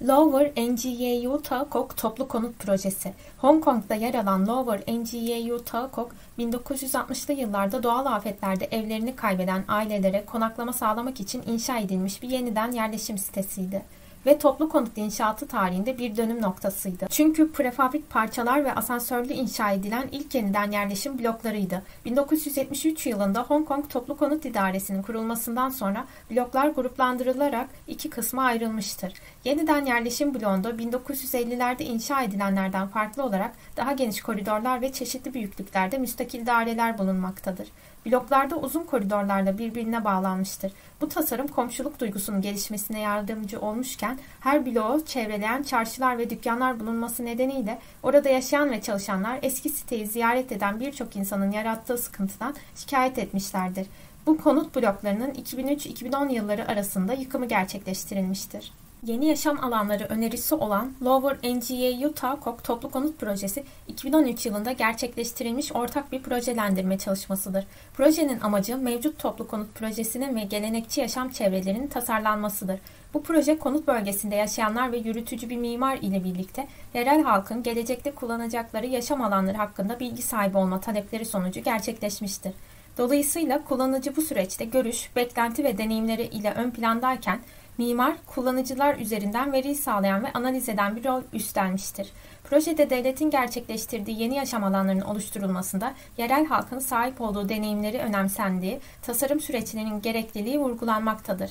Lower NGAU Tahkok Toplu Konut Projesi. Hong Kong'da yer alan Lower NGAU Tahkok, 1960'lı yıllarda doğal afetlerde evlerini kaybeden ailelere konaklama sağlamak için inşa edilmiş bir yeniden yerleşim sitesiydi ve toplu konut inşaatı tarihinde bir dönüm noktasıydı. Çünkü prefabrik parçalar ve asansörlü inşa edilen ilk yeniden yerleşim bloklarıydı. 1973 yılında Hong Kong Toplu Konut İdaresi'nin kurulmasından sonra bloklar gruplandırılarak iki kısma ayrılmıştır. Yeniden yerleşim bloğunda 1950'lerde inşa edilenlerden farklı olarak daha geniş koridorlar ve çeşitli büyüklüklerde müstakil daireler bulunmaktadır. Bloklarda uzun koridorlarla birbirine bağlanmıştır. Bu tasarım komşuluk duygusunun gelişmesine yardımcı olmuşken her bloğu çevreleyen çarşılar ve dükkanlar bulunması nedeniyle orada yaşayan ve çalışanlar eski siteyi ziyaret eden birçok insanın yarattığı sıkıntıdan şikayet etmişlerdir. Bu konut bloklarının 2003-2010 yılları arasında yıkımı gerçekleştirilmiştir. Yeni yaşam alanları önerisi olan Lower NGA Utah Kok Toplu Konut Projesi 2013 yılında gerçekleştirilmiş ortak bir projelendirme çalışmasıdır. Projenin amacı mevcut toplu konut projesinin ve gelenekçi yaşam çevrelerinin tasarlanmasıdır. Bu proje konut bölgesinde yaşayanlar ve yürütücü bir mimar ile birlikte yerel halkın gelecekte kullanacakları yaşam alanları hakkında bilgi sahibi olma talepleri sonucu gerçekleşmiştir. Dolayısıyla kullanıcı bu süreçte görüş, beklenti ve deneyimleri ile ön plandayken Mimar, kullanıcılar üzerinden veri sağlayan ve analiz eden bir rol üstlenmiştir. Projede devletin gerçekleştirdiği yeni yaşam alanlarının oluşturulmasında yerel halkın sahip olduğu deneyimleri önemsendiği, tasarım süreçlerinin gerekliliği vurgulanmaktadır.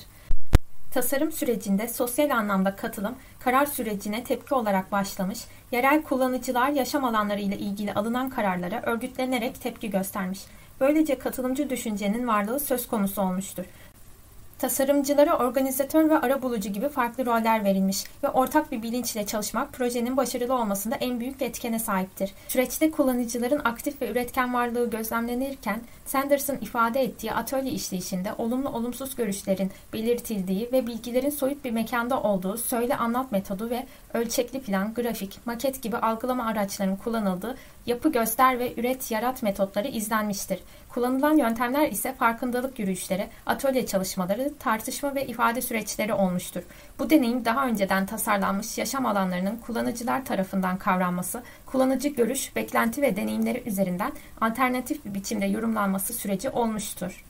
Tasarım sürecinde sosyal anlamda katılım, karar sürecine tepki olarak başlamış, yerel kullanıcılar yaşam alanları ile ilgili alınan kararlara örgütlenerek tepki göstermiş. Böylece katılımcı düşüncenin varlığı söz konusu olmuştur. Tasarımcılara organizatör ve arabulucu gibi farklı roller verilmiş ve ortak bir bilinçle çalışmak projenin başarılı olmasında en büyük etkene sahiptir. Süreçte kullanıcıların aktif ve üretken varlığı gözlemlenirken Sanders'ın ifade ettiği atölye işleyişinde olumlu olumsuz görüşlerin belirtildiği ve bilgilerin soyut bir mekanda olduğu söyle anlat metodu ve ölçekli plan, grafik, maket gibi algılama araçlarının kullanıldığı yapı göster ve üret yarat metotları izlenmiştir. Kullanılan yöntemler ise farkındalık yürüyüşleri, atölye çalışmaları, tartışma ve ifade süreçleri olmuştur. Bu deneyim daha önceden tasarlanmış yaşam alanlarının kullanıcılar tarafından kavranması, kullanıcı görüş, beklenti ve deneyimleri üzerinden alternatif bir biçimde yorumlanması süreci olmuştur.